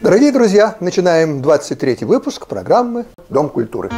Дорогие друзья, начинаем 23 выпуск программы «Дом культуры».